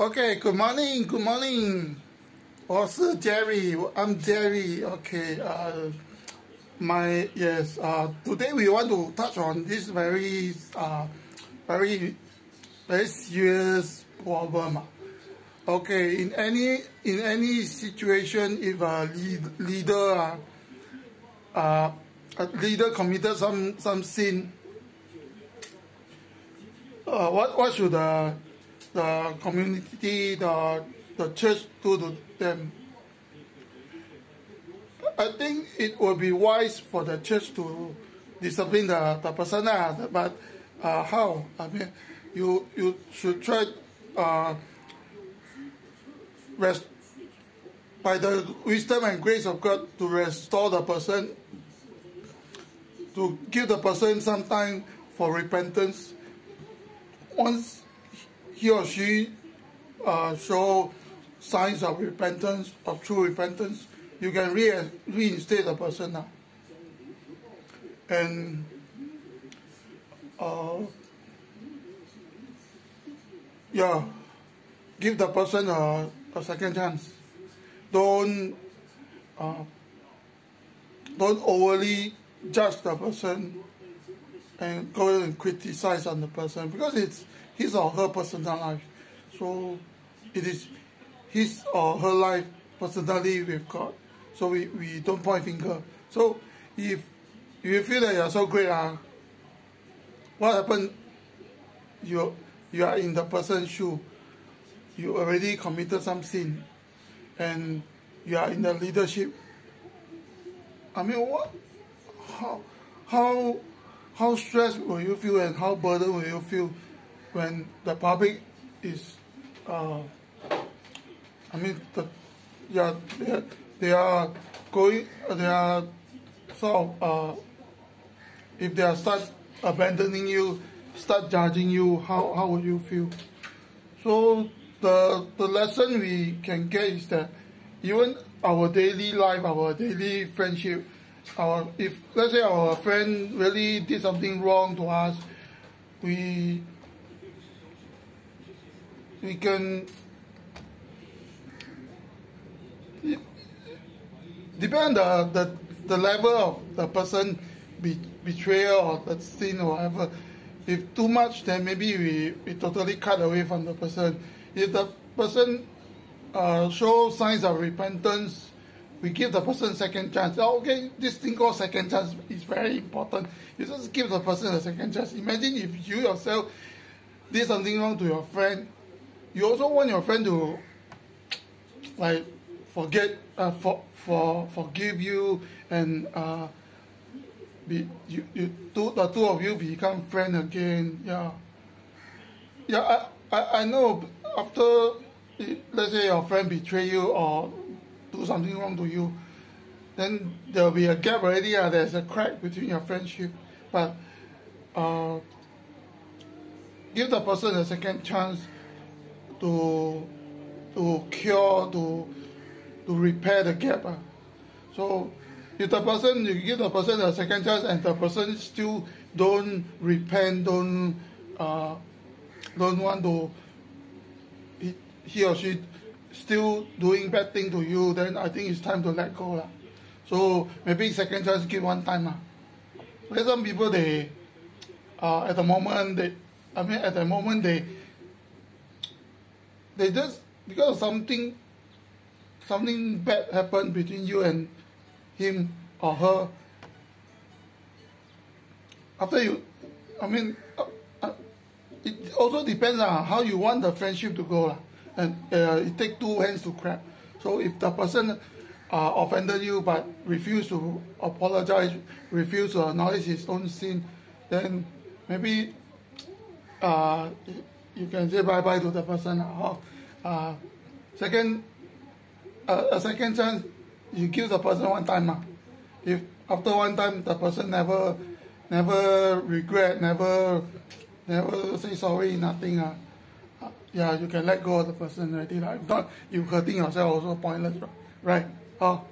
Okay, good morning, good morning. 我是 Jerry, I'm Jerry. Okay, uh, my yes. Uh, today we want to touch on this very, uh, very, very serious problem. Okay, in any in any situation, if a lead, leader, uh, uh, a leader committed some some sin, uh, what what should the the community, the the church do to them? I think it would be wise for the church to discipline the, the person, uh, but uh, how? I mean, you you should try uh, rest by the wisdom and grace of God to restore the person, to give the person some time for repentance. Once he or she uh, show signs of repentance, of true repentance, you can re- reinstate the person now. And uh, yeah, give the person a, a second chance. Don't uh, don't overly judge the person and go and criticize on the person because it's his or her personal life. So it is his or her life personally with God. So we, we don't point finger. So if you feel that you're so great, uh, what happened? You you are in the person's shoe. You already committed some sin, and you are in the leadership. I mean, what? How how how stressed will you feel, and how burdened will you feel when the public is? Uh, I mean, the yeah, they, they are going. They are sort of. Uh, if they are start abandoning you, start judging you, how, how would you feel? So the the lesson we can get is that even our daily life, our daily friendship, our if let's say our friend really did something wrong to us, we we can depend on the, the the level of the person be, betrayal or the sin or whatever. If too much, then maybe we, we totally cut away from the person. If the person uh, shows signs of repentance, we give the person second chance. Oh, okay, this thing called second chance is very important. You just give the person a second chance. Imagine if you yourself did something wrong to your friend, you also want your friend to like forget, uh, for, for forgive you and uh, be you, you two the two of you become friends again. Yeah. Yeah, I, I, I know after let's say your friend betray you or do something wrong to you, then there'll be a gap already, uh, there's a crack between your friendship. But uh, give the person a second chance to to cure, to to repair the gap. Uh. So if the person you give the person a second chance and the person still don't repent, don't uh, don't want to he, he or she still doing bad thing to you, then I think it's time to let go lah. So maybe second chance give one time lah. Because some people they uh, at the moment they I mean at the moment they they just because something something bad happened between you and him or her. After you I mean uh, uh, it also depends on how you want the friendship to go and uh, it take two hands to clap. So if the person uh, offended you but refuse to apologize refuse to acknowledge his own sin then maybe uh, you can say bye bye to the person uh, second uh, a second chance you give the person one time ah. If after one time the person never never regret, never never say sorry, nothing ah. Uh, yeah, you can let go of the person already. Like, if not, you hurting yourself also pointless, right? Oh.